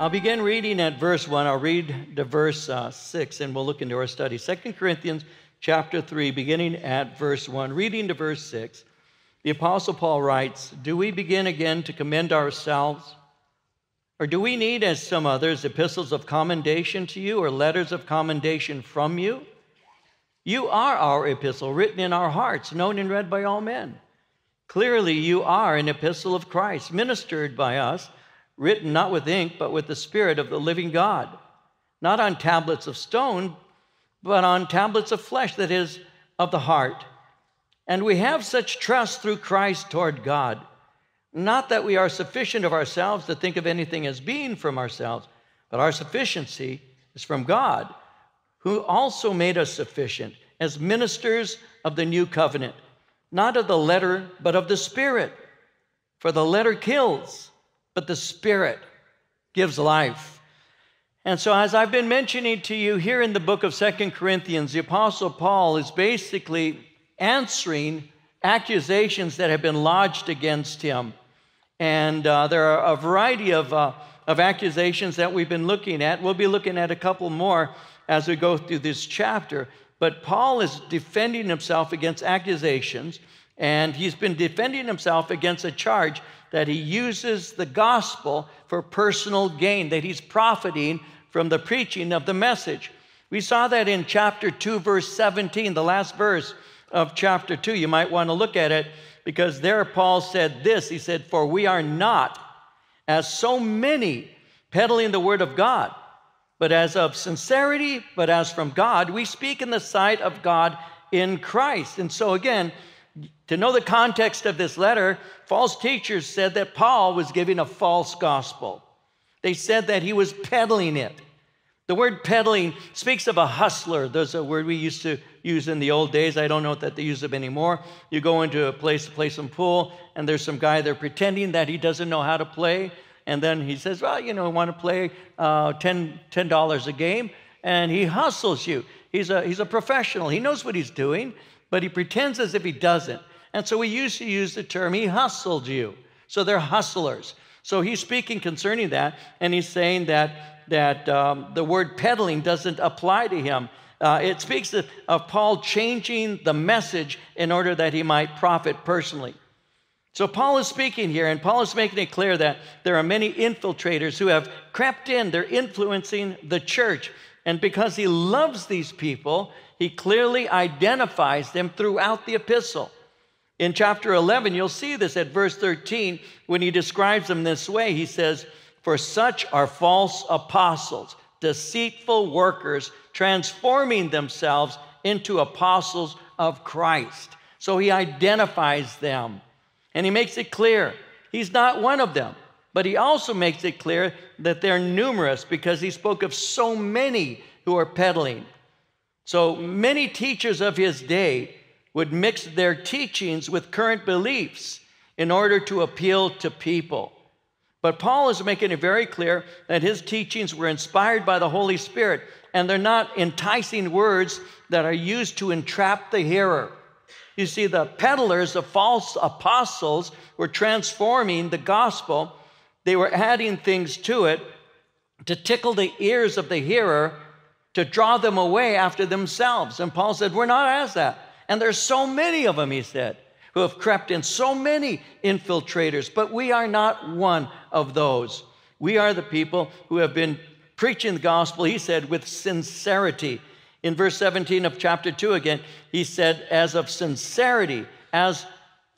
I'll begin reading at verse 1. I'll read to verse uh, 6 and we'll look into our study. 2 Corinthians chapter 3, beginning at verse 1, reading to verse 6. The Apostle Paul writes Do we begin again to commend ourselves? Or do we need, as some others, epistles of commendation to you or letters of commendation from you? You are our epistle, written in our hearts, known and read by all men. Clearly, you are an epistle of Christ, ministered by us, written not with ink, but with the Spirit of the living God, not on tablets of stone, but on tablets of flesh, that is, of the heart. And we have such trust through Christ toward God. Not that we are sufficient of ourselves to think of anything as being from ourselves, but our sufficiency is from God, who also made us sufficient as ministers of the new covenant, not of the letter, but of the Spirit. For the letter kills, but the Spirit gives life. And so, as I've been mentioning to you here in the book of Second Corinthians, the Apostle Paul is basically answering accusations that have been lodged against him. And uh, there are a variety of, uh, of accusations that we've been looking at. We'll be looking at a couple more as we go through this chapter. But Paul is defending himself against accusations, and he's been defending himself against a charge that he uses the gospel for personal gain, that he's profiting from the preaching of the message. We saw that in chapter 2, verse 17, the last verse of chapter 2. You might want to look at it because there Paul said this He said, For we are not, as so many, peddling the word of God, but as of sincerity, but as from God, we speak in the sight of God in Christ. And so, again, to know the context of this letter, false teachers said that Paul was giving a false gospel. They said that he was peddling it. The word peddling speaks of a hustler. There's a word we used to use in the old days. I don't know that they use it anymore. You go into a place to play some pool, and there's some guy there pretending that he doesn't know how to play. And then he says, Well, you know, I want to play uh, $10, $10 a game. And he hustles you. He's a, he's a professional. He knows what he's doing, but he pretends as if he doesn't. And so we used to use the term, he hustled you. So they're hustlers. So he's speaking concerning that, and he's saying that, that um, the word peddling doesn't apply to him. Uh, it speaks of, of Paul changing the message in order that he might profit personally. So Paul is speaking here, and Paul is making it clear that there are many infiltrators who have crept in, they're influencing the church. And because he loves these people, he clearly identifies them throughout the epistle. In chapter 11, you'll see this at verse 13 when he describes them this way. He says, For such are false apostles, deceitful workers, transforming themselves into apostles of Christ. So he identifies them and he makes it clear he's not one of them. But he also makes it clear that they're numerous because he spoke of so many who are peddling. So many teachers of his day would mix their teachings with current beliefs in order to appeal to people. But Paul is making it very clear that his teachings were inspired by the Holy Spirit, and they're not enticing words that are used to entrap the hearer. You see, the peddlers, the false apostles, were transforming the gospel. They were adding things to it to tickle the ears of the hearer, to draw them away after themselves. And Paul said, We're not as that. And there's so many of them, he said, who have crept in, so many infiltrators, but we are not one of those. We are the people who have been preaching the gospel, he said, with sincerity. In verse 17 of chapter 2 again, he said, as of sincerity, as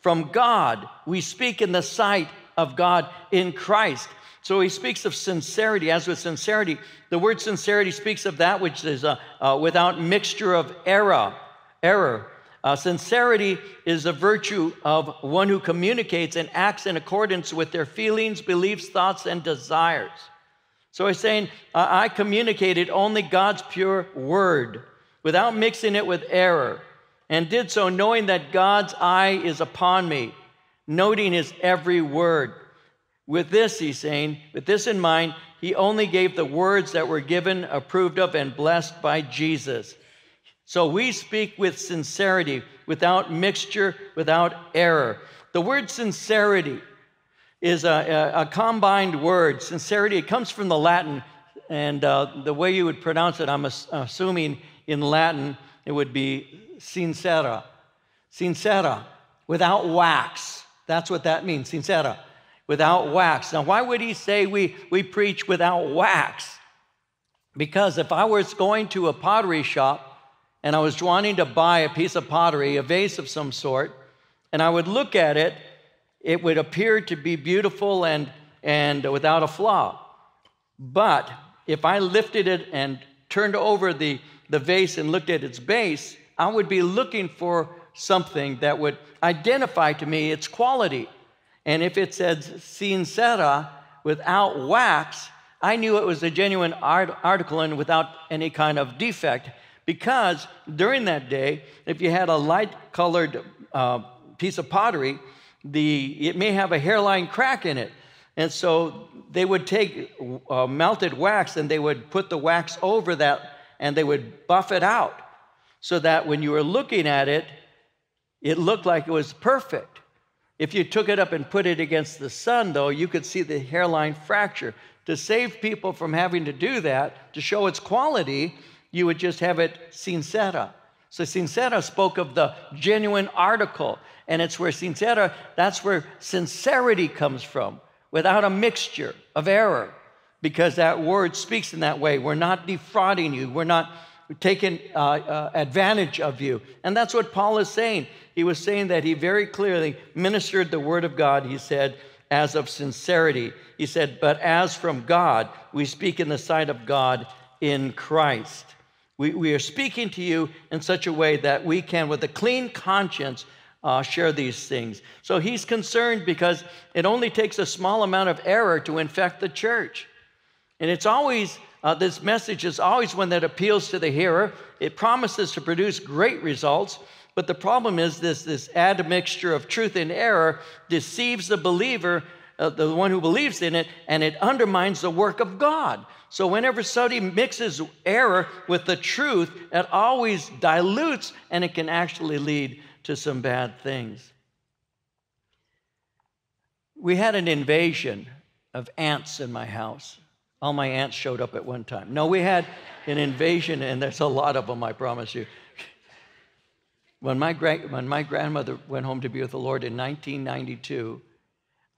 from God, we speak in the sight of God in Christ. So he speaks of sincerity. As with sincerity, the word sincerity speaks of that which is uh, uh, without mixture of error. Error. Uh, sincerity is a virtue of one who communicates and acts in accordance with their feelings, beliefs, thoughts, and desires. So he's saying, I communicated only God's pure word without mixing it with error, and did so knowing that God's eye is upon me, noting his every word. With this, he's saying, with this in mind, he only gave the words that were given, approved of, and blessed by Jesus. So we speak with sincerity, without mixture, without error. The word sincerity is a, a, a combined word. Sincerity, it comes from the Latin, and uh, the way you would pronounce it, I'm assuming in Latin, it would be sincera. Sincera, without wax. That's what that means, sincera, without wax. Now, why would he say we, we preach without wax? Because if I was going to a pottery shop and I was wanting to buy a piece of pottery, a vase of some sort, and I would look at it it would appear to be beautiful and, and without a flaw. But if I lifted it and turned over the, the vase and looked at its base, I would be looking for something that would identify to me its quality. And if it said sincera without wax, I knew it was a genuine art- article and without any kind of defect. Because during that day, if you had a light colored uh, piece of pottery, the, it may have a hairline crack in it. And so they would take uh, melted wax and they would put the wax over that and they would buff it out so that when you were looking at it, it looked like it was perfect. If you took it up and put it against the sun, though, you could see the hairline fracture. To save people from having to do that, to show its quality, you would just have it sincera. So sincera spoke of the genuine article. And it's where sincera, that's where sincerity comes from, without a mixture of error, because that word speaks in that way. We're not defrauding you, we're not taking uh, uh, advantage of you. And that's what Paul is saying. He was saying that he very clearly ministered the word of God, he said, as of sincerity. He said, But as from God, we speak in the sight of God in Christ. We, we are speaking to you in such a way that we can, with a clean conscience, uh, share these things. So he's concerned because it only takes a small amount of error to infect the church. And it's always, uh, this message is always one that appeals to the hearer. It promises to produce great results. But the problem is this, this admixture of truth and error deceives the believer, uh, the one who believes in it, and it undermines the work of God. So whenever somebody mixes error with the truth, it always dilutes and it can actually lead to some bad things. We had an invasion of ants in my house. All my aunts showed up at one time. No, we had an invasion, and there's a lot of them, I promise you. When my, gra- when my grandmother went home to be with the Lord in 1992,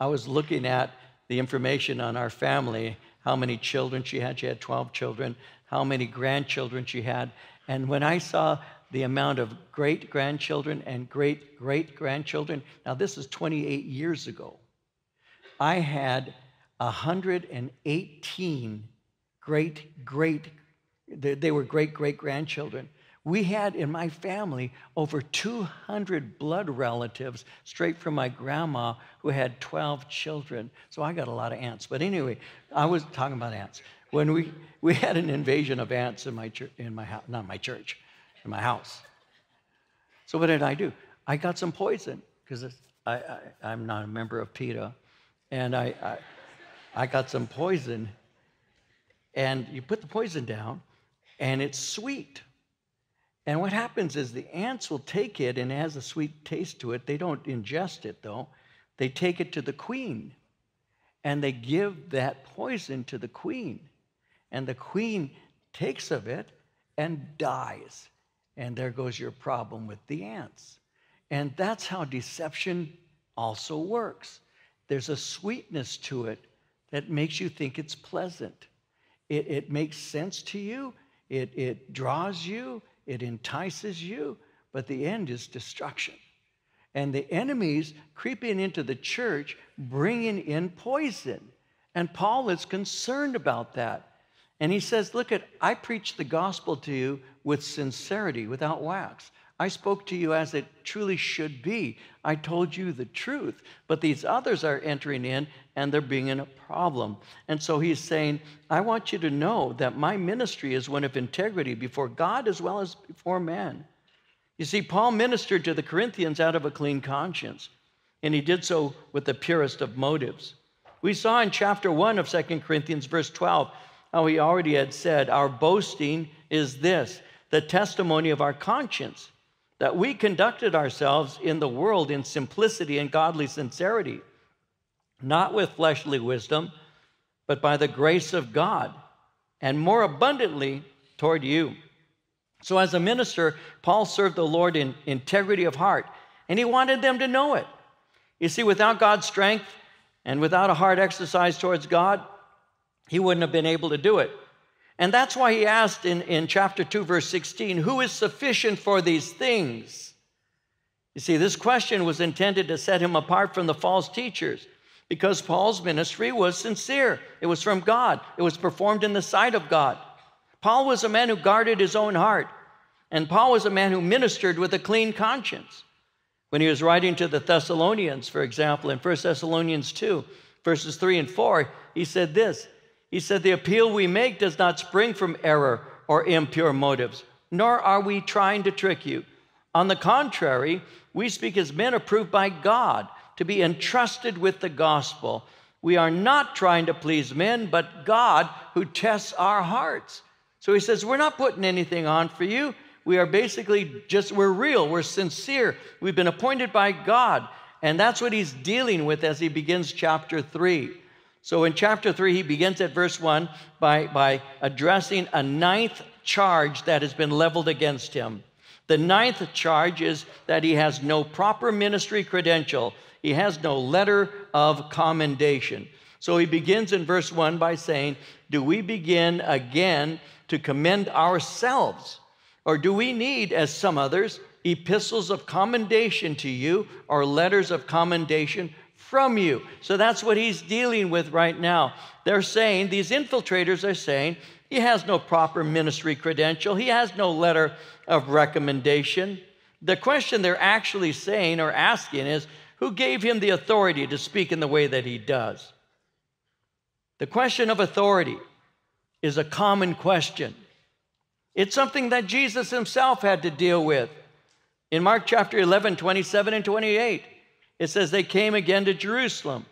I was looking at the information on our family, how many children she had. She had 12 children, how many grandchildren she had. And when I saw the amount of great grandchildren and great great grandchildren. Now, this is 28 years ago. I had 118 great great, they were great great grandchildren. We had in my family over 200 blood relatives straight from my grandma who had 12 children. So I got a lot of ants. But anyway, I was talking about ants. When we, we had an invasion of ants in my, church, in my house, not my church, in my house. So what did I do? I got some poison because I, I, am not a member of PETA. And I, I, I got some poison. And you put the poison down, and it's sweet. And what happens is the ants will take it and it has a sweet taste to it. They don't ingest it though. They take it to the queen and they give that poison to the queen. And the queen takes of it and dies. And there goes your problem with the ants. And that's how deception also works. There's a sweetness to it that makes you think it's pleasant. It, it makes sense to you, it, it draws you, it entices you, but the end is destruction. And the enemies creeping into the church, bringing in poison. And Paul is concerned about that. And he says, Look, at, I preach the gospel to you with sincerity, without wax. I spoke to you as it truly should be. I told you the truth. But these others are entering in and they're being in a problem. And so he's saying, I want you to know that my ministry is one of integrity before God as well as before man. You see, Paul ministered to the Corinthians out of a clean conscience, and he did so with the purest of motives. We saw in chapter 1 of 2 Corinthians, verse 12, how he already had said, Our boasting is this the testimony of our conscience, that we conducted ourselves in the world in simplicity and godly sincerity, not with fleshly wisdom, but by the grace of God, and more abundantly toward you. So, as a minister, Paul served the Lord in integrity of heart, and he wanted them to know it. You see, without God's strength and without a heart exercise towards God, he wouldn't have been able to do it. And that's why he asked in, in chapter 2, verse 16, Who is sufficient for these things? You see, this question was intended to set him apart from the false teachers because Paul's ministry was sincere. It was from God, it was performed in the sight of God. Paul was a man who guarded his own heart, and Paul was a man who ministered with a clean conscience. When he was writing to the Thessalonians, for example, in 1 Thessalonians 2, verses 3 and 4, he said this He said, The appeal we make does not spring from error or impure motives, nor are we trying to trick you. On the contrary, we speak as men approved by God to be entrusted with the gospel. We are not trying to please men, but God who tests our hearts. So he says, We're not putting anything on for you. We are basically just, we're real, we're sincere. We've been appointed by God. And that's what he's dealing with as he begins chapter 3. So in chapter 3, he begins at verse 1 by, by addressing a ninth charge that has been leveled against him. The ninth charge is that he has no proper ministry credential. He has no letter of commendation. So he begins in verse 1 by saying, Do we begin again to commend ourselves? Or do we need, as some others, epistles of commendation to you or letters of commendation from you? So that's what he's dealing with right now. They're saying, these infiltrators are saying, he has no proper ministry credential, he has no letter of recommendation. The question they're actually saying or asking is, who gave him the authority to speak in the way that he does? The question of authority is a common question. It's something that Jesus himself had to deal with. In Mark chapter 11, 27 and 28, it says, They came again to Jerusalem.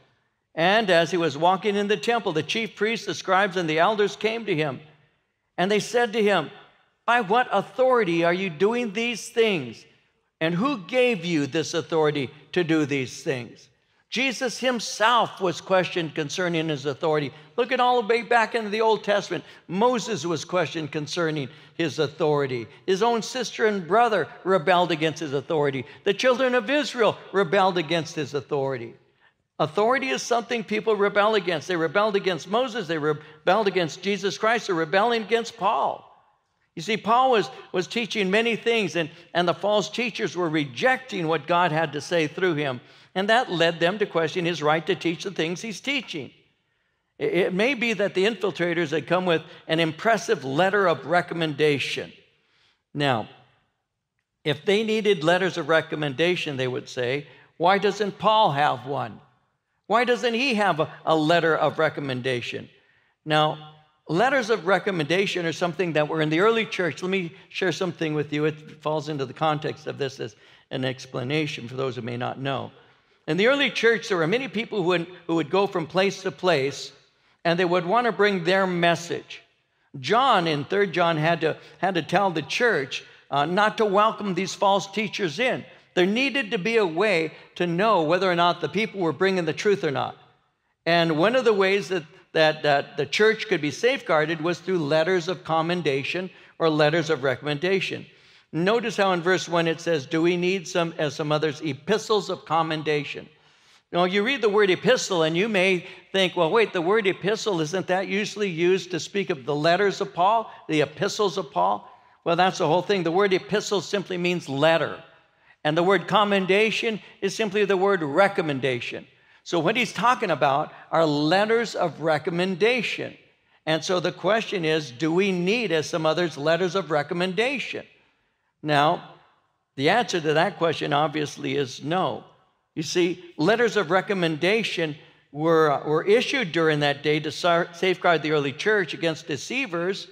And as he was walking in the temple, the chief priests, the scribes, and the elders came to him. And they said to him, By what authority are you doing these things? And who gave you this authority to do these things? Jesus himself was questioned concerning his authority. Look at all the way back into the Old Testament. Moses was questioned concerning his authority. His own sister and brother rebelled against his authority. The children of Israel rebelled against his authority. Authority is something people rebel against. They rebelled against Moses, they rebelled against Jesus Christ, they're rebelling against Paul. You see, Paul was, was teaching many things, and, and the false teachers were rejecting what God had to say through him. And that led them to question his right to teach the things he's teaching. It, may be that the infiltrators had come with an impressive letter of recommendation. Now, if they needed letters of recommendation, they would say, why doesn't Paul have one? Why doesn't he have a, a letter of recommendation? Now, Letters of recommendation are something that were in the early church. Let me share something with you. It falls into the context of this as an explanation for those who may not know. In the early church, there were many people who would, who would go from place to place and they would want to bring their message. John in 3rd John had to, had to tell the church uh, not to welcome these false teachers in. There needed to be a way to know whether or not the people were bringing the truth or not. And one of the ways that that, that the church could be safeguarded was through letters of commendation or letters of recommendation. Notice how in verse 1 it says, Do we need some, as some others, epistles of commendation? Now, you read the word epistle and you may think, well, wait, the word epistle, isn't that usually used to speak of the letters of Paul, the epistles of Paul? Well, that's the whole thing. The word epistle simply means letter. And the word commendation is simply the word recommendation. So, what he's talking about are letters of recommendation. And so the question is do we need, as some others, letters of recommendation? Now, the answer to that question obviously is no. You see, letters of recommendation were, uh, were issued during that day to safeguard the early church against deceivers,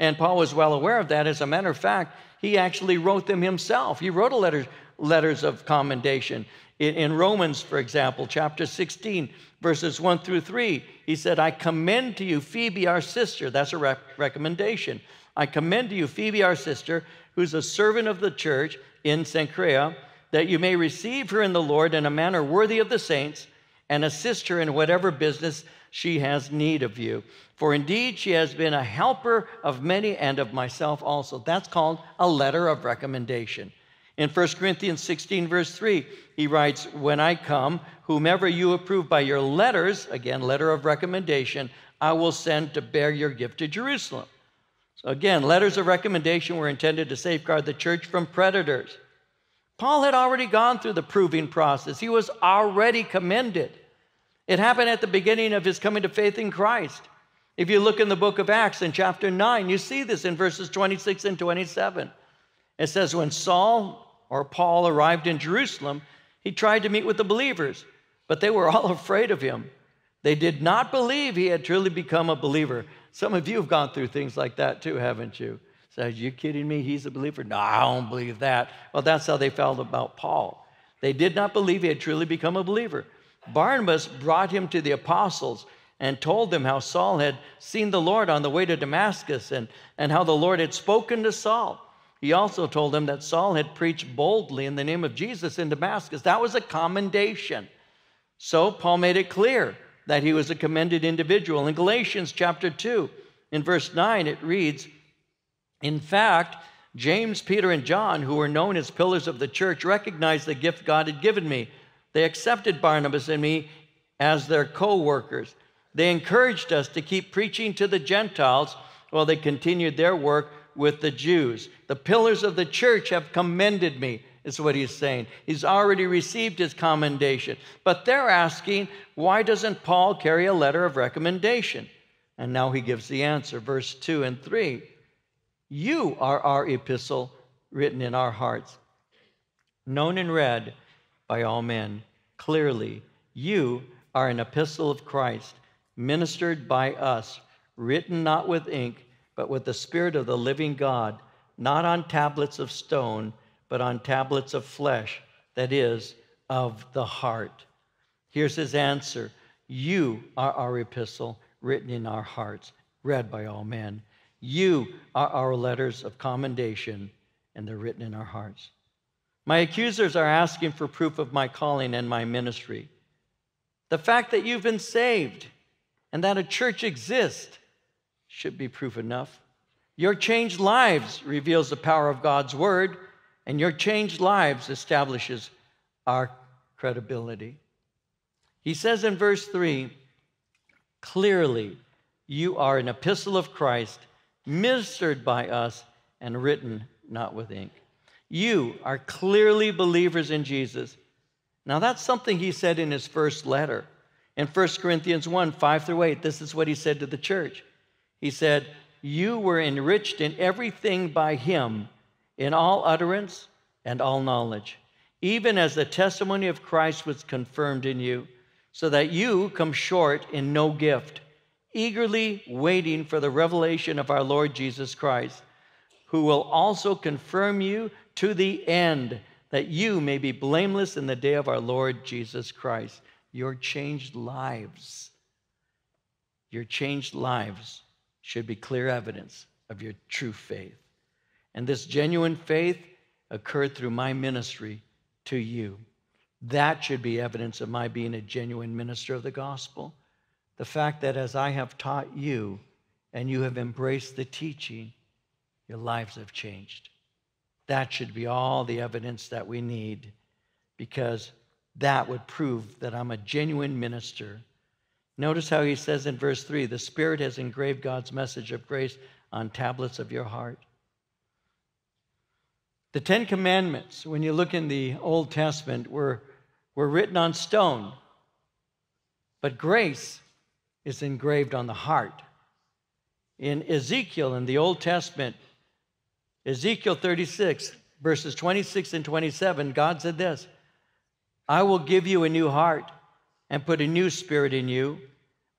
and Paul was well aware of that. As a matter of fact, he actually wrote them himself. He wrote a letter, letters of commendation. In, in Romans, for example, chapter 16, verses 1 through 3, he said, I commend to you Phoebe, our sister. That's a rec- recommendation. I commend to you Phoebe, our sister, who's a servant of the church in Cenchrea, that you may receive her in the Lord in a manner worthy of the saints, and assist her in whatever business she has need of you. For indeed, she has been a helper of many and of myself also. That's called a letter of recommendation. In 1 Corinthians 16, verse 3, he writes, When I come, whomever you approve by your letters, again, letter of recommendation, I will send to bear your gift to Jerusalem. So again, letters of recommendation were intended to safeguard the church from predators. Paul had already gone through the proving process, he was already commended. It happened at the beginning of his coming to faith in Christ. If you look in the book of Acts in chapter 9, you see this in verses 26 and 27. It says, When Saul or Paul arrived in Jerusalem, he tried to meet with the believers, but they were all afraid of him. They did not believe he had truly become a believer. Some of you have gone through things like that too, haven't you? So, are you kidding me? He's a believer? No, I don't believe that. Well, that's how they felt about Paul. They did not believe he had truly become a believer. Barnabas brought him to the apostles and told them how Saul had seen the Lord on the way to Damascus and, and how the Lord had spoken to Saul. He also told them that Saul had preached boldly in the name of Jesus in Damascus. That was a commendation. So Paul made it clear that he was a commended individual. In Galatians chapter 2, in verse 9, it reads In fact, James, Peter, and John, who were known as pillars of the church, recognized the gift God had given me. They accepted Barnabas and me as their co workers. They encouraged us to keep preaching to the Gentiles while they continued their work with the Jews. The pillars of the church have commended me, is what he's saying. He's already received his commendation. But they're asking, why doesn't Paul carry a letter of recommendation? And now he gives the answer, verse 2 and 3. You are our epistle written in our hearts, known and read by all men. Clearly, you are an epistle of Christ, ministered by us, written not with ink, but with the Spirit of the living God, not on tablets of stone, but on tablets of flesh, that is, of the heart. Here's his answer You are our epistle, written in our hearts, read by all men. You are our letters of commendation, and they're written in our hearts. My accusers are asking for proof of my calling and my ministry. The fact that you've been saved and that a church exists should be proof enough. Your changed lives reveals the power of God's word, and your changed lives establishes our credibility. He says in verse 3 clearly, you are an epistle of Christ, ministered by us and written not with ink. You are clearly believers in Jesus. Now, that's something he said in his first letter. In 1 Corinthians 1 5 through 8, this is what he said to the church. He said, You were enriched in everything by him, in all utterance and all knowledge, even as the testimony of Christ was confirmed in you, so that you come short in no gift, eagerly waiting for the revelation of our Lord Jesus Christ, who will also confirm you to the end, that you may be blameless in the day of our Lord Jesus Christ. Your changed lives, your changed lives should be clear evidence of your true faith. And this genuine faith occurred through my ministry to you. That should be evidence of my being a genuine minister of the gospel. The fact that as I have taught you and you have embraced the teaching, your lives have changed. That should be all the evidence that we need because that would prove that I'm a genuine minister. Notice how he says in verse 3 the Spirit has engraved God's message of grace on tablets of your heart. The Ten Commandments, when you look in the Old Testament, were, were written on stone, but grace is engraved on the heart. In Ezekiel, in the Old Testament, Ezekiel 36, verses 26 and 27, God said this I will give you a new heart and put a new spirit in you.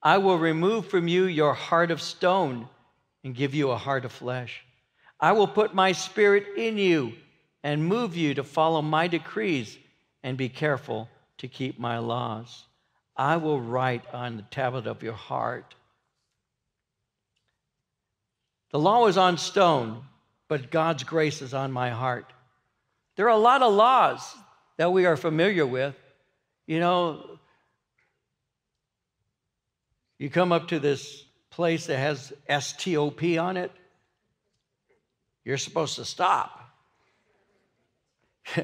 I will remove from you your heart of stone and give you a heart of flesh. I will put my spirit in you and move you to follow my decrees and be careful to keep my laws. I will write on the tablet of your heart. The law is on stone, but God's grace is on my heart. There are a lot of laws that we are familiar with. You know, You come up to this place that has STOP on it, you're supposed to stop.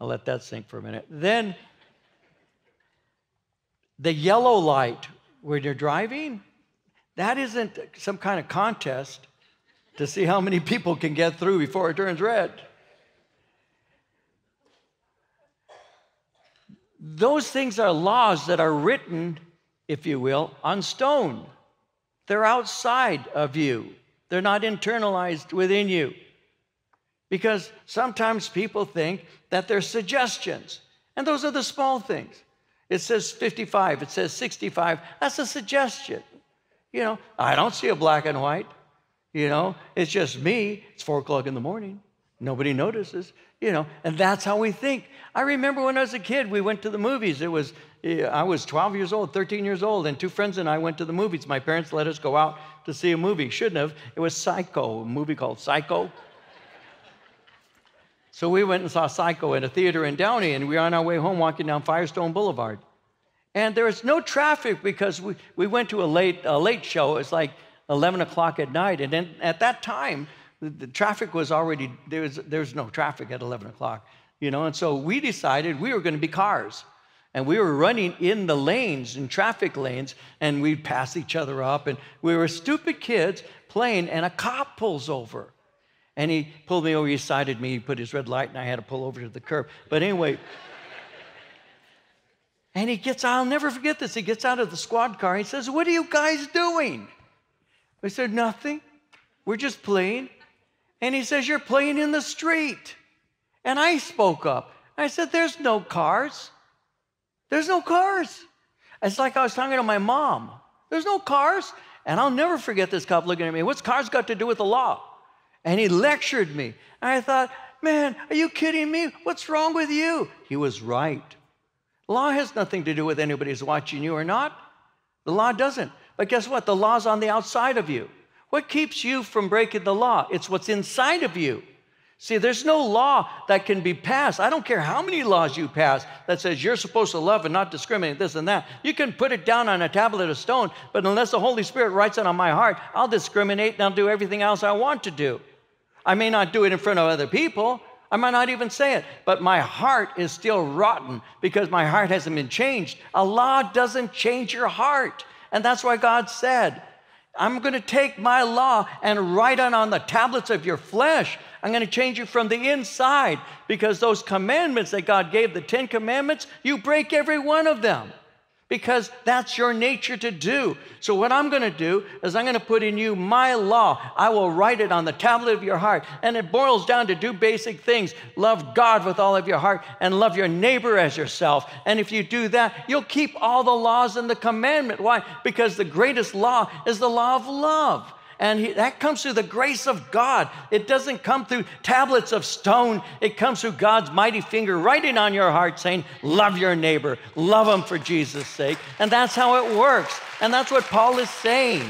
I'll let that sink for a minute. Then the yellow light when you're driving, that isn't some kind of contest to see how many people can get through before it turns red. Those things are laws that are written, if you will, on stone. They're outside of you, they're not internalized within you. Because sometimes people think that they're suggestions, and those are the small things. It says 55, it says 65. That's a suggestion. You know, I don't see a black and white. You know, it's just me. It's four o'clock in the morning. Nobody notices, you know, and that's how we think. I remember when I was a kid, we went to the movies. It was, I was 12 years old, 13 years old, and two friends and I went to the movies. My parents let us go out to see a movie. Shouldn't have. It was Psycho, a movie called Psycho. So we went and saw Psycho at a theater in Downey, and we were on our way home walking down Firestone Boulevard. And there was no traffic because we, we went to a late, a late show. It was like 11 o'clock at night. And then at that time, the, the traffic was already, there was, there was no traffic at 11 o'clock, you know. And so we decided we were going to be cars. And we were running in the lanes, in traffic lanes, and we'd pass each other up. And we were stupid kids playing, and a cop pulls over. And he pulled me over, he sighted me, he put his red light, and I had to pull over to the curb. But anyway, and he gets, I'll never forget this. He gets out of the squad car. He says, What are you guys doing? I said, Nothing. We're just playing. And he says, You're playing in the street. And I spoke up. I said, There's no cars. There's no cars. It's like I was talking to my mom. There's no cars. And I'll never forget this cop looking at me. What's cars got to do with the law? And he lectured me. And I thought, man, are you kidding me? What's wrong with you? He was right. Law has nothing to do with anybody who's watching you or not. The law doesn't. But guess what? The law's on the outside of you. What keeps you from breaking the law? It's what's inside of you. See, there's no law that can be passed. I don't care how many laws you pass that says you're supposed to love and not discriminate, this and that. You can put it down on a tablet of stone, but unless the Holy Spirit writes it on my heart, I'll discriminate and I'll do everything else I want to do. I may not do it in front of other people. I might not even say it, but my heart is still rotten because my heart hasn't been changed. A law doesn't change your heart. And that's why God said, I'm going to take my law and write it on the tablets of your flesh. I'm going to change you from the inside because those commandments that God gave, the Ten Commandments, you break every one of them because that's your nature to do. So, what I'm going to do is I'm going to put in you my law. I will write it on the tablet of your heart. And it boils down to do basic things love God with all of your heart and love your neighbor as yourself. And if you do that, you'll keep all the laws and the commandment. Why? Because the greatest law is the law of love. And he, that comes through the grace of God. It doesn't come through tablets of stone. It comes through God's mighty finger writing on your heart saying, Love your neighbor, love him for Jesus' sake. And that's how it works. And that's what Paul is saying.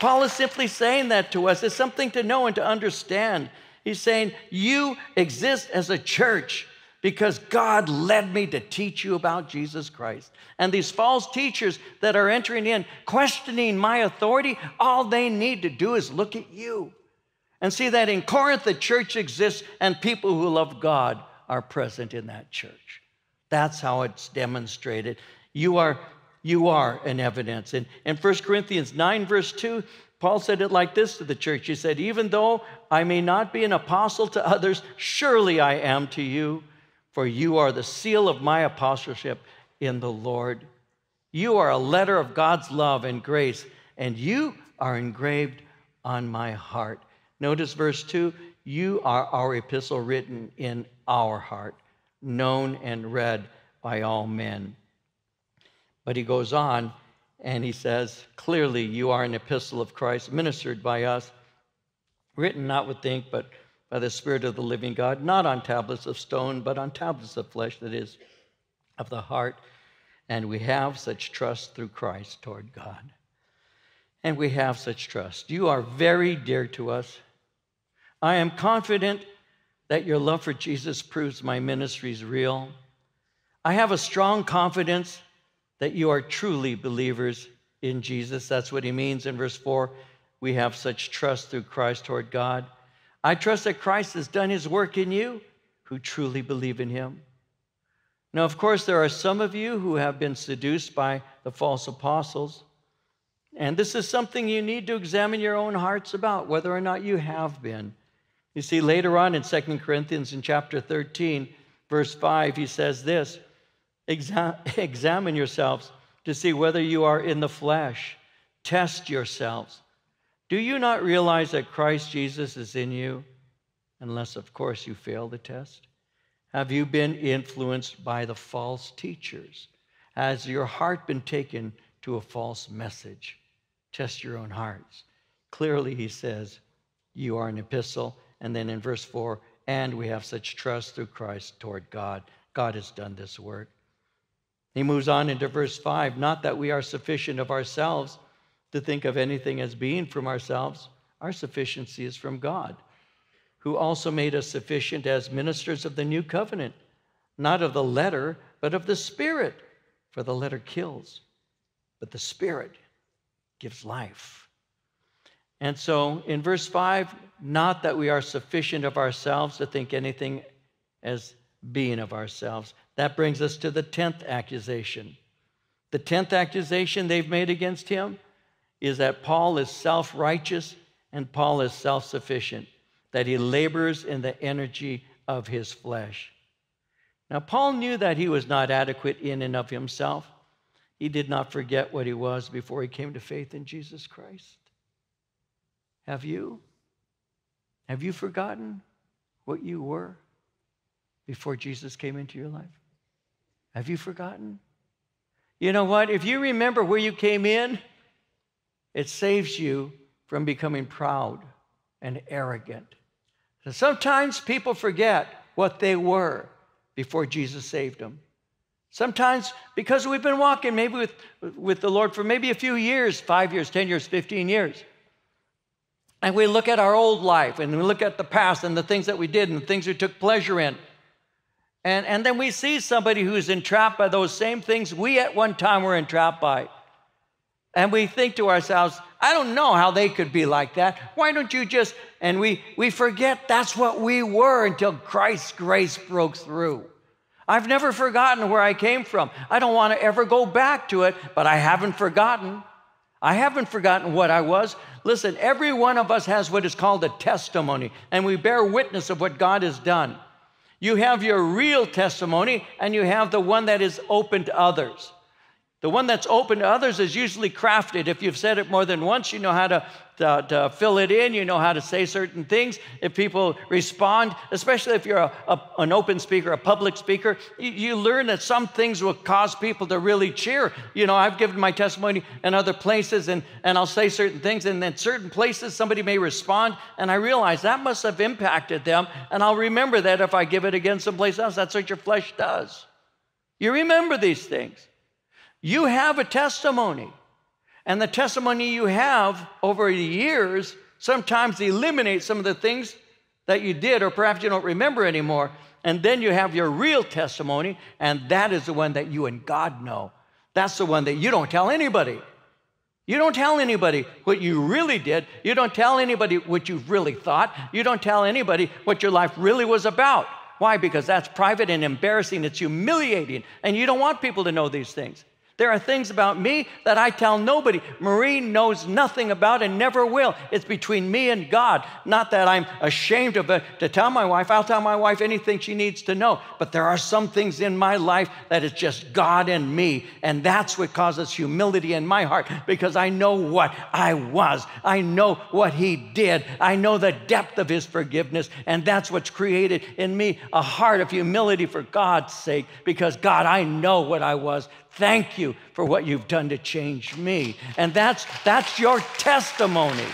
Paul is simply saying that to us. It's something to know and to understand. He's saying, You exist as a church because God led me to teach you about Jesus Christ. And these false teachers that are entering in, questioning my authority, all they need to do is look at you and see that in Corinth the church exists and people who love God are present in that church. That's how it's demonstrated. You are, you are an evidence. And in 1 Corinthians 9, verse 2, Paul said it like this to the church. He said, Even though I may not be an apostle to others, surely I am to you for you are the seal of my apostleship in the Lord. You are a letter of God's love and grace, and you are engraved on my heart. Notice verse 2 You are our epistle written in our heart, known and read by all men. But he goes on and he says, Clearly, you are an epistle of Christ, ministered by us, written not with ink, but by the Spirit of the living God, not on tablets of stone, but on tablets of flesh, that is, of the heart. And we have such trust through Christ toward God. And we have such trust. You are very dear to us. I am confident that your love for Jesus proves my ministry is real. I have a strong confidence that you are truly believers in Jesus. That's what he means in verse 4. We have such trust through Christ toward God. I trust that Christ has done his work in you who truly believe in him. Now, of course, there are some of you who have been seduced by the false apostles. And this is something you need to examine your own hearts about, whether or not you have been. You see, later on in 2 Corinthians in chapter 13, verse 5, he says this Examine yourselves to see whether you are in the flesh. Test yourselves. Do you not realize that Christ Jesus is in you? Unless, of course, you fail the test. Have you been influenced by the false teachers? Has your heart been taken to a false message? Test your own hearts. Clearly, he says, You are an epistle. And then in verse 4, and we have such trust through Christ toward God. God has done this work. He moves on into verse 5 not that we are sufficient of ourselves to think of anything as being from ourselves, our sufficiency is from God, who also made us sufficient as ministers of the new covenant, not of the letter, but of the Spirit. For the letter kills, but the Spirit gives life. And so in verse 5, not that we are sufficient of ourselves to think anything as being of ourselves. That brings us to the 10th accusation. The 10th accusation they've made against him is that Paul is self righteous and Paul is self sufficient, that he labors in the energy of his flesh. Now, Paul knew that he was not adequate in and of himself. He did not forget what he was before he came to faith in Jesus Christ. Have you? Have you forgotten what you were before Jesus came into your life? Have you forgotten? You know what? If you remember where you came in, it saves you from becoming proud and arrogant. So sometimes people forget what they were before Jesus saved them. Sometimes because we've been walking maybe with, with the Lord for maybe a few years, five years, 10 years, 15 years. And we look at our old life and we look at the past and the things that we did and the things we took pleasure in. And, and then we see somebody who's entrapped by those same things we at one time were entrapped by. And we think to ourselves, I don't know how they could be like that. Why don't you just, and we, we forget that's what we were until Christ's grace broke through. I've never forgotten where I came from. I don't want to ever go back to it, but I haven't forgotten. I haven't forgotten what I was. Listen, every one of us has what is called a testimony, and we bear witness of what God has done. You have your real testimony, and you have the one that is open to others. The one that's open to others is usually crafted. If you've said it more than once, you know how to, to, to fill it in, you know how to say certain things. If people respond, especially if you're a, a, an open speaker, a public speaker, you, you, learn that some things will cause people to really cheer. You know, I've given my testimony in other places and, and I'll say certain things, and then certain places somebody may respond, and I realize that must have impacted them. And I'll remember that if I give it again someplace else. That's what your flesh does. You remember these things. You have a testimony. And the testimony you have over the years sometimes eliminates some of the things that you did, or perhaps you don't remember anymore. And then you have your real testimony, and that is the one that you and God know. That's the one that you don't tell anybody. You don't tell anybody what you really did. You don't tell anybody what you've really thought. You don't tell anybody what your life really was about. Why? Because that's private and embarrassing. It's humiliating. And you don't want people to know these things. There are things about me that I tell nobody. Marie knows nothing about and never will. It's between me and God. Not that I'm ashamed of it to tell my wife. I'll tell my wife anything she needs to know. But there are some things in my life that is just God and me. And that's what causes humility in my heart because I know what I was. I know what He did. I know the depth of His forgiveness. And that's what's created in me a heart of humility for God's sake because God, I know what I was. Thank you for what you've done to change me. And that's, that's your testimony.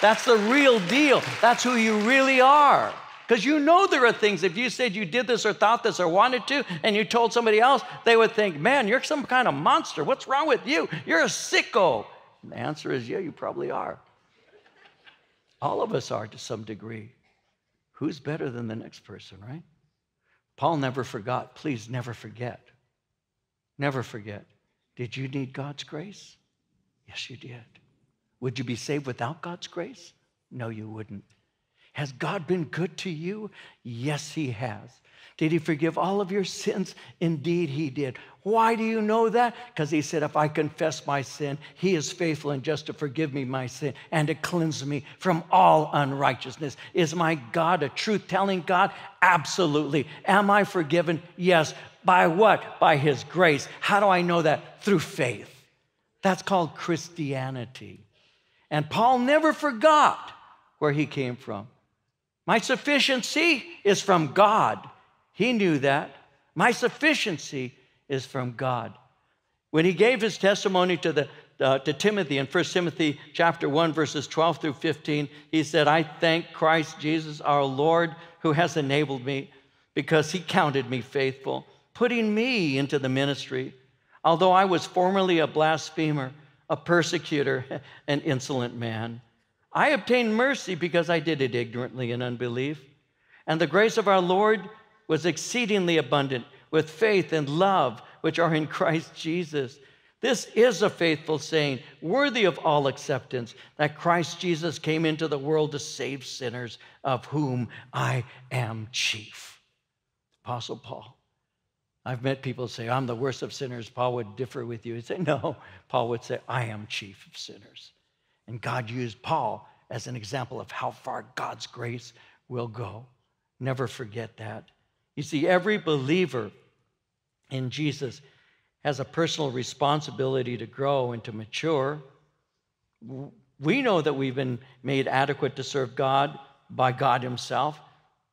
That's the real deal. That's who you really are. Because you know there are things, if you said you did this or thought this or wanted to, and you told somebody else, they would think, man, you're some kind of monster. What's wrong with you? You're a sicko. And the answer is, yeah, you probably are. All of us are to some degree. Who's better than the next person, right? Paul never forgot. Please never forget Never forget. Did you need God's grace? Yes, you did. Would you be saved without God's grace? No, you wouldn't. Has God been good to you? Yes, He has. Did He forgive all of your sins? Indeed, He did. Why do you know that? Because He said, If I confess my sin, He is faithful and just to forgive me my sin and to cleanse me from all unrighteousness. Is my God a truth telling God? Absolutely. Am I forgiven? Yes. By what? By His grace. How do I know that? Through faith. That's called Christianity. And Paul never forgot where he came from. My sufficiency is from God. He knew that. My sufficiency is from God. When he gave his testimony to, the, uh, to Timothy in 1 Timothy chapter 1, verses 12 through 15, he said, I thank Christ Jesus our Lord who has enabled me because he counted me faithful, putting me into the ministry. Although I was formerly a blasphemer, a persecutor, an insolent man. I obtained mercy because I did it ignorantly in unbelief. And the grace of our Lord was exceedingly abundant with faith and love which are in Christ Jesus. This is a faithful saying, worthy of all acceptance, that Christ Jesus came into the world to save sinners, of whom I am chief. Apostle Paul. I've met people say, I'm the worst of sinners. Paul would differ with you. He'd say, No. Paul would say, I am chief of sinners. And God used Paul as an example of how far God's grace will go. Never forget that. You see, every believer in Jesus has a personal responsibility to grow and to mature. We know that we've been made adequate to serve God by God Himself,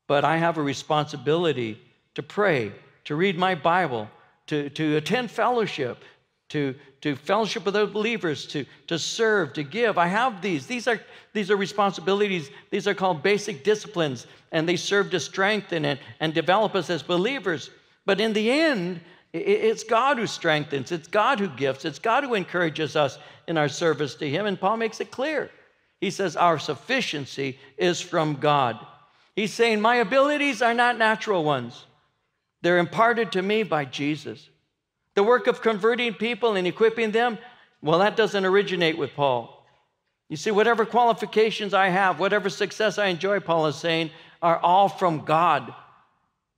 but I have a responsibility to pray to read my Bible, to, to attend fellowship, to, to fellowship with other believers, to, to serve, to give. I have these. These are, these are responsibilities. These are called basic disciplines, and they serve to strengthen and, and develop us as believers. But in the end, it's God who strengthens, it's God who gifts, it's God who encourages us in our service to Him. And Paul makes it clear. He says, Our sufficiency is from God. He's saying, My abilities are not natural ones. They're imparted to me by Jesus. The work of converting people and equipping them, well, that doesn't originate with Paul. You see, whatever qualifications I have, whatever success I enjoy, Paul is saying, are all from God.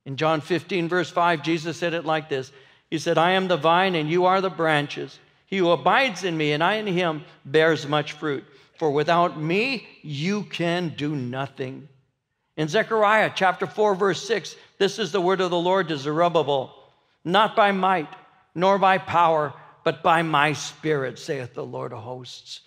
In John 15, verse 5, Jesus said it like this He said, I am the vine and you are the branches. He who abides in me and I in him bears much fruit. For without me, you can do nothing. In Zechariah chapter 4, verse 6, this is the word of the Lord to Zerubbabel Not by might, nor by power, but by my spirit, saith the Lord of hosts.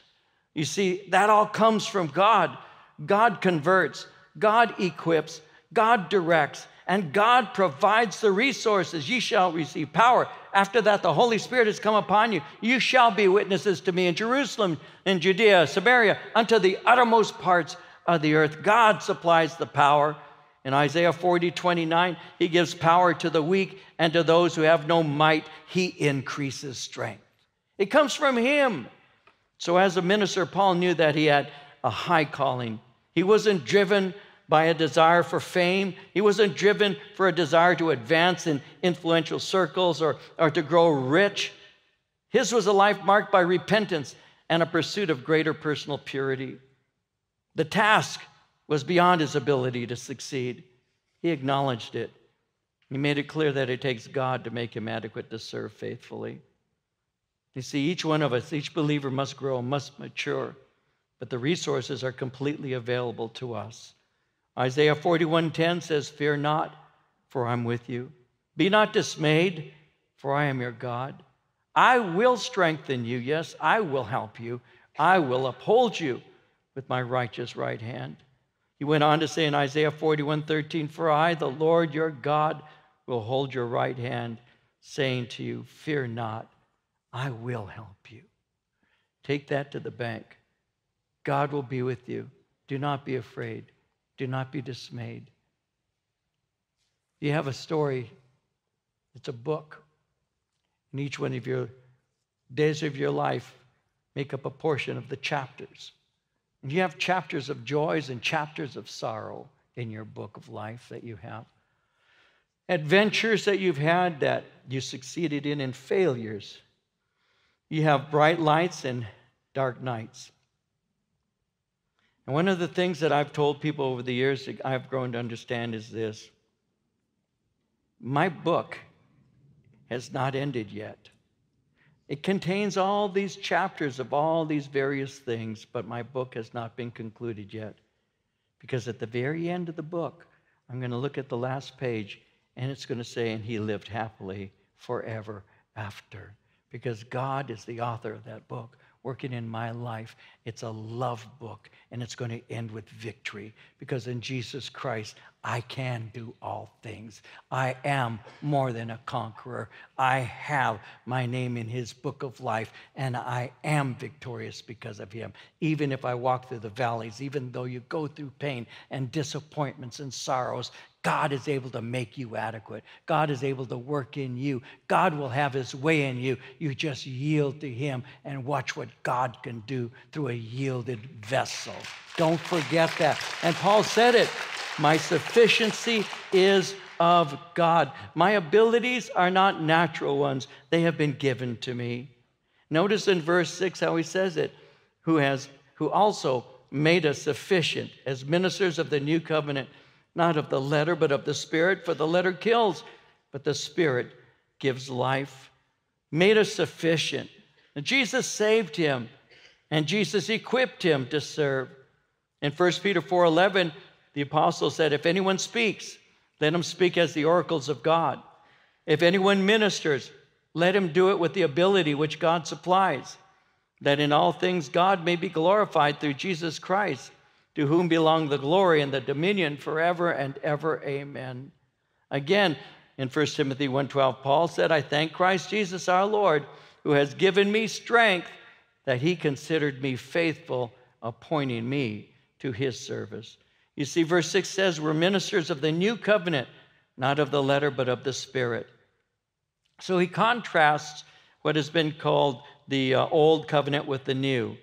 You see, that all comes from God. God converts, God equips, God directs, and God provides the resources. Ye shall receive power. After that, the Holy Spirit has come upon you. You shall be witnesses to me in Jerusalem, in Judea, Samaria, unto the uttermost parts of the earth. God supplies the power. In Isaiah 40, 29, he gives power to the weak, and to those who have no might, he increases strength. It comes from him. So, as a minister, Paul knew that he had a high calling. He wasn't driven by a desire for fame, he wasn't driven for a desire to advance in influential circles or, or to grow rich. His was a life marked by repentance and a pursuit of greater personal purity. The task was beyond his ability to succeed. He acknowledged it. He made it clear that it takes God to make him adequate to serve faithfully. You see, each one of us, each believer must grow, must mature, but the resources are completely available to us. Isaiah 41:10 says, "Fear not, for I'm with you. Be not dismayed, for I am your God. I will strengthen you. Yes, I will help you. I will uphold you with my righteous right hand. He went on to say in Isaiah 41 13, For I, the Lord your God, will hold your right hand, saying to you, Fear not, I will help you. Take that to the bank. God will be with you. Do not be afraid. Do not be dismayed. You have a story, it's a book. And each one of your days of your life make up a portion of the chapters. And you have chapters of joys and chapters of sorrow in your book of life that you have. Adventures that you've had that you succeeded in, and failures. You have bright lights and dark nights. And one of the things that I've told people over the years that I've grown to understand is this my book has not ended yet. It contains all these chapters of all these various things, but my book has not been concluded yet. Because at the very end of the book, I'm going to look at the last page and it's going to say, and he lived happily forever after. Because God is the author of that book working in my life. It's a love book, and it's going to end with victory because in Jesus Christ, I can do all things. I am more than a conqueror. I have my name in his book of life, and I am victorious because of him. Even if I walk through the valleys, even though you go through pain and disappointments and sorrows, God is able to make you adequate. God is able to work in you. God will have his way in you. You just yield to him and watch what God can do through a yielded vessel. Don't forget that. And Paul said it My sufficiency is of God. My abilities are not natural ones, they have been given to me. Notice in verse 6 how he says it who has who also made us sufficient as ministers of the new covenant not of the letter, but of the Spirit, for the letter kills, but the Spirit gives life. Made us sufficient. And Jesus saved him, and Jesus equipped him to serve. In 1 Peter 4:11, the apostle said, If anyone speaks, let him speak as the oracles of God. If anyone ministers, let him do it with the ability which God supplies, that in all things God may be glorified through Jesus Christ to whom belong the glory and the dominion forever and ever. Amen. Again, in 1 Timothy 1:12, Paul said, I thank Christ Jesus our Lord, who has given me strength that he considered me faithful, appointing me to his service. You see, verse 6 says, We're ministers of the new covenant, not of the letter, but of the Spirit. So he contrasts what has been called the uh, Old Covenant with the New.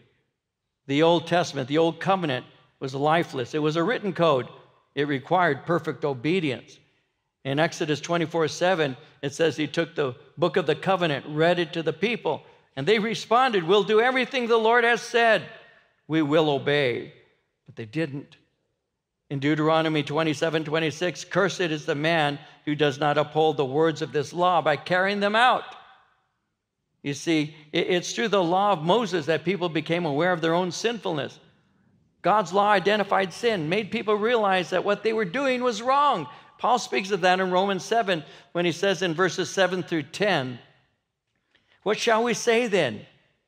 The Old Testament, the Old Covenant, was lifeless. It was a written code, it required perfect obedience. In Exodus 24 7, it says he took the book of the covenant, read it to the people, and they responded, We'll do everything the Lord has said. We will obey. But they didn't. In Deuteronomy 27 26, cursed is the man who does not uphold the words of this law by carrying them out. You see, it's through the law of Moses that people became aware of their own sinfulness. God's law identified sin, made people realize that what they were doing was wrong. Paul speaks of that in Romans 7 when he says in verses 7 through 10, What shall we say then?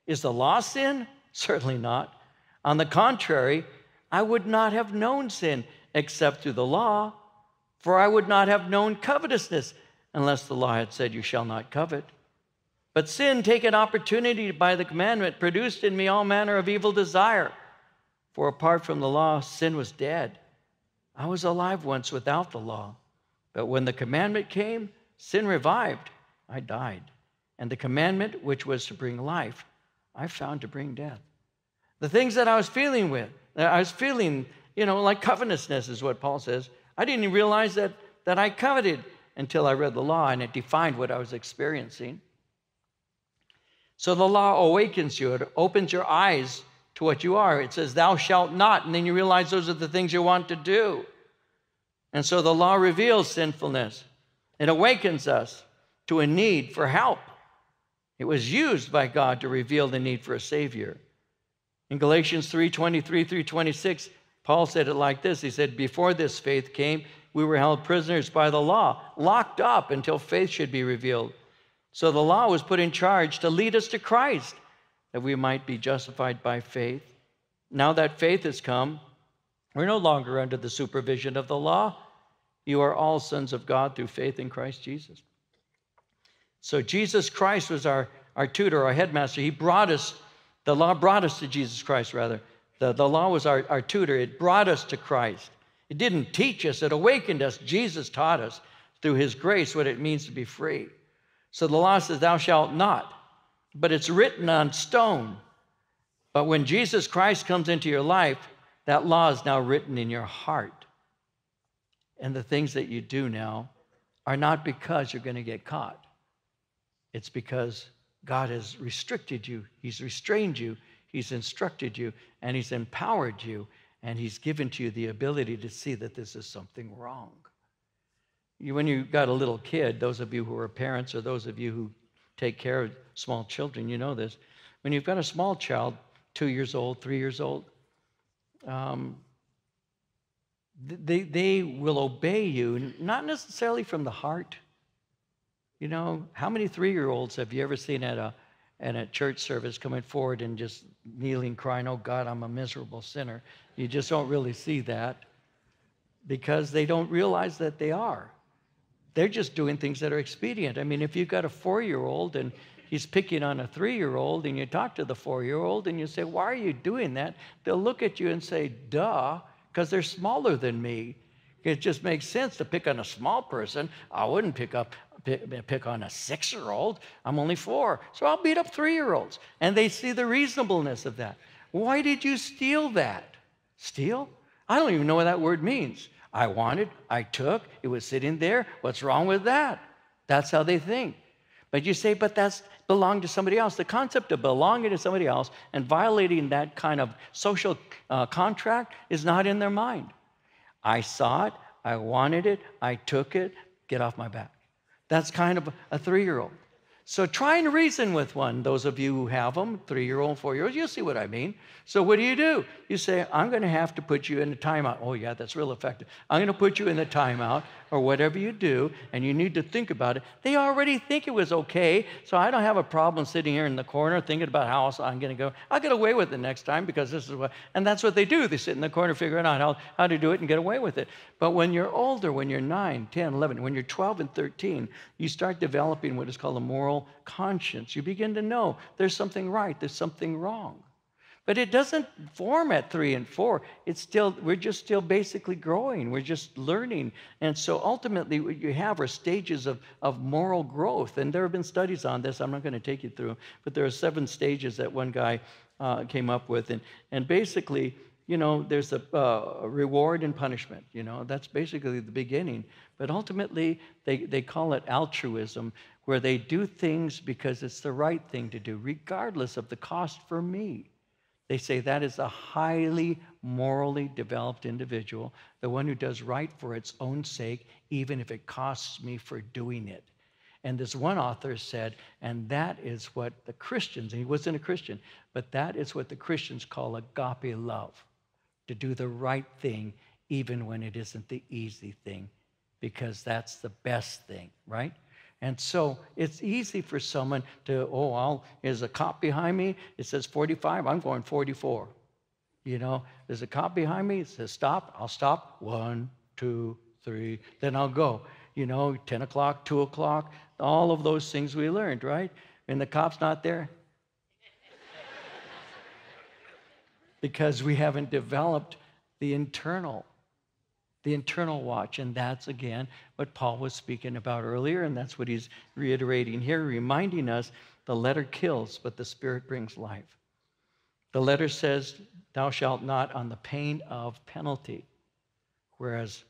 Is the law sin? Certainly not. On the contrary, I would not have known sin except through the law, for I would not have known covetousness unless the law had said, You shall not covet. But sin, taken opportunity by the commandment, produced in me all manner of evil desire. For apart from the law, sin was dead. I was alive once without the law. But when the commandment came, sin revived. I died. And the commandment, which was to bring life, I found to bring death. The things that I was feeling with, I was feeling, you know, like covetousness is what Paul says. I didn't even realize that, that I coveted until I read the law and it defined what I was experiencing. So the law awakens you, it opens your eyes to what you are. It says, Thou shalt not. And then you realize those are the things you want to do. And so the law reveals sinfulness, it awakens us to a need for help. It was used by God to reveal the need for a Savior. In Galatians 3 23 through 26, Paul said it like this He said, Before this faith came, we were held prisoners by the law, locked up until faith should be revealed. So the law was put in charge to lead us to Christ that we might be justified by faith. Now that faith has come, we're no longer under the supervision of the law. You are all sons of God through faith in Christ Jesus. So Jesus Christ was our, our tutor, our headmaster. He brought us, the law brought us to Jesus Christ, rather. The, the law was our, our tutor, it brought us to Christ. It didn't teach us, it awakened us. Jesus taught us through his grace what it means to be free. So the law says, Thou shalt not but it's written on stone. But when Jesus Christ comes into your life, that law is now written in your heart. And the things that you do now are not because you're going to get caught. It's because God has restricted you, He's restrained you, He's instructed you, and He's empowered you, and He's given to you the ability to see that this is something wrong. You, when you've got a little kid, those of you who are parents or those of you who take care of small children, you know this. When you've got a small child, two years old, three years old, um, they, they will obey you, not necessarily from the heart. You know, how many three year olds have you ever seen at a, at a church service coming forward and just kneeling, crying, Oh God, I'm a miserable sinner? You just don't really see that because they don't realize that they are. They're just doing things that are expedient. I mean, if you've got a four year old and he's picking on a three year old, and you talk to the four year old and you say, Why are you doing that? They'll look at you and say, Duh, because they're smaller than me. It just makes sense to pick on a small person. I wouldn't pick up pick, on a six year old. I'm only four. So I'll beat up three year olds. And they see the reasonableness of that. Why did you steal that? Steal? I don't even know what that word means. I wanted, I took, it was sitting there. What's wrong with that? That's how they think. But you say, but that's belonged to somebody else. The concept of belonging to somebody else and violating that kind of social uh, contract is not in their mind. I saw it, I wanted it, I took it, get off my back. That's kind of a three year old. So try and reason with one, those of you who have them, three year old, four year old, you'll see what I mean. So what do you do? You say, I'm going to have to put you in a timeout. Oh, yeah, that's real effective. I'm going to put you in the timeout or whatever you do, and you need to think about it. They already think it was okay, so I don't have a problem sitting here in the corner thinking about how else I'm going to go. I'll get away with it next time because this is what, and that's what they do. They sit in the corner figuring out how, how to do it and get away with it. But when you're older, when you're 9, 10, 11, when you're 12 and 13, you start developing what is called a moral conscience. You begin to know there's something right, there's something wrong. But it doesn't form at three and four. It's still, we're just still basically growing. We're just learning. And so ultimately, what you have are stages of, of moral growth. And there have been studies on this. I'm not going to take you through, but there are seven stages that one guy uh, came up with. And, and basically, you know, there's a uh, reward and punishment. You know, that's basically the beginning. But ultimately, they, they call it altruism, where they do things because it's the right thing to do, regardless of the cost for me. They say that is a highly morally developed individual, the one who does right for its own sake, even if it costs me for doing it. And this one author said, and that is what the Christians, and he wasn't a Christian, but that is what the Christians call agape love to do the right thing, even when it isn't the easy thing, because that's the best thing, right? And so it's easy for someone to, oh, I'll, there's a cop behind me. It says 45, I'm going 44. You know, there's a cop behind me. It says stop, I'll stop. One, two, three, then I'll go. You know, 10 o'clock, 2 o'clock, all of those things we learned, right? And the cop's not there. because we haven't developed the internal the internal watch. And that's, again, what Paul was speaking about earlier, and that's what he's reiterating here, reminding us the letter kills, but the Spirit brings life. The letter says, Thou shalt not on the pain of penalty, whereas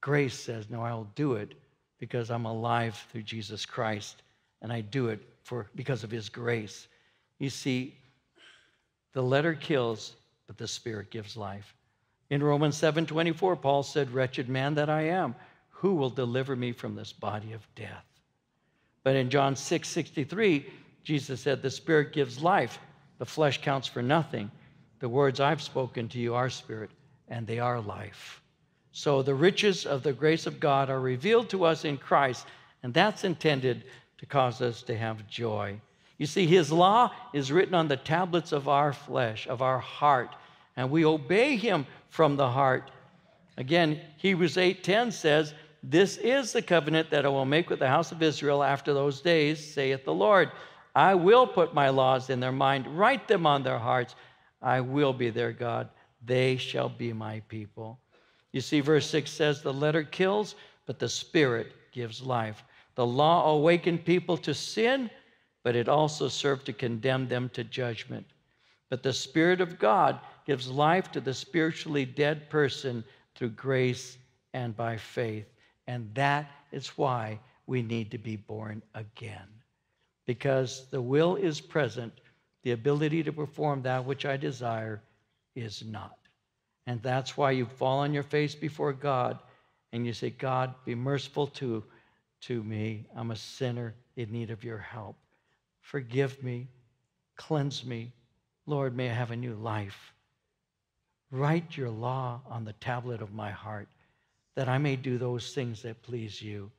grace says, No, I will do it because I'm alive through Jesus Christ, and I do it for, because of his grace. You see, the letter kills, but the Spirit gives life. In Romans 7:24, Paul said, "Wretched man that I am, who will deliver me from this body of death?" But in John 6:63, Jesus said, "The spirit gives life, the flesh counts for nothing. The words I've spoken to you are spirit, and they are life." So the riches of the grace of God are revealed to us in Christ, and that's intended to cause us to have joy. You see, his law is written on the tablets of our flesh, of our heart, and we obey him from the heart. Again, Hebrews 8:10 says, "This is the covenant that I will make with the house of Israel after those days, saith the Lord. I will put my laws in their mind, write them on their hearts. I will be their God. They shall be my people." You see, verse 6 says, The letter kills, but the Spirit gives life. The law awakened people to sin, but it also served to condemn them to judgment. But the Spirit of God gives life to the spiritually dead person through grace and by faith. And that is why we need to be born again. Because the will is present, The ability to perform that which I desire is not. And that's why you fall on your face before God and you say, God, be merciful to, to me. I'm a sinner in need of your help. Forgive me, cleanse me. Lord, may I have a new life. Write your law on the tablet of my heart that I may do those things that please you.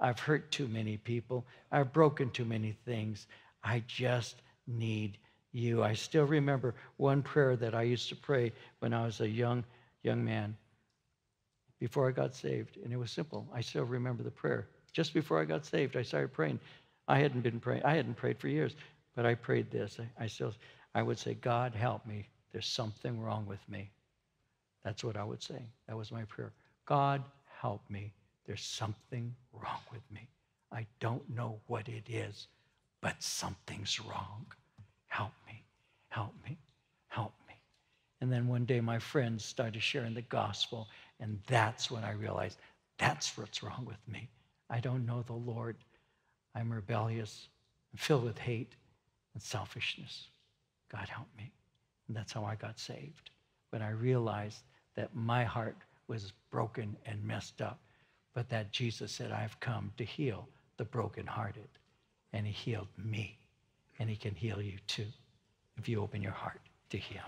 I've hurt too many people. I've broken too many things. I just need you. I still remember one prayer that I used to pray when I was a young young man before I got saved, and it was simple. I still remember the prayer. Just before I got saved, I started praying. I hadn't been praying. I hadn't prayed for years, but I prayed this. I, I still I would say, God help me. There's something wrong with me. That's what I would say. That was my prayer. God help me. There's something wrong with me. I don't know what it is, but something's wrong. Help me, help me, help me. And then one day my friends started sharing the gospel, and that's when I realized that's what's wrong with me. I don't know the Lord. I'm rebellious, I'm filled with hate and selfishness. God help me. And that's how I got saved. When I realized that my heart was broken and messed up, but that Jesus said, I've come to heal the brokenhearted. And he healed me. And he can heal you too if you open your heart to him.